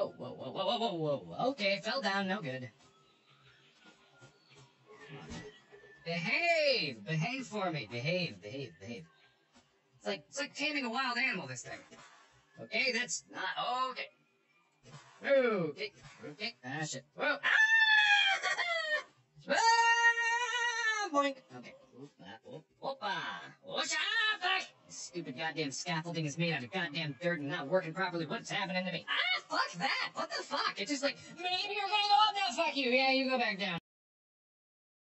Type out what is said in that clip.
Oh, whoa, whoa, whoa, whoa, whoa, whoa. Okay, fell down, no good. Behave! Behave for me. Behave, behave, behave. It's like it's like taming a wild animal, this thing. Okay, that's not okay. Okay, okay. Ah shit. Whoa! Ah! ah! Boink. Okay. Oop, ah, oop, Whoopa! Whoosh! Ah, fuck! This stupid goddamn scaffolding is made out of goddamn dirt and not working properly. What's happening to me? Ah, fuck that! What the fuck? It's just like, maybe you're gonna go up now, fuck you! Yeah, you go back down.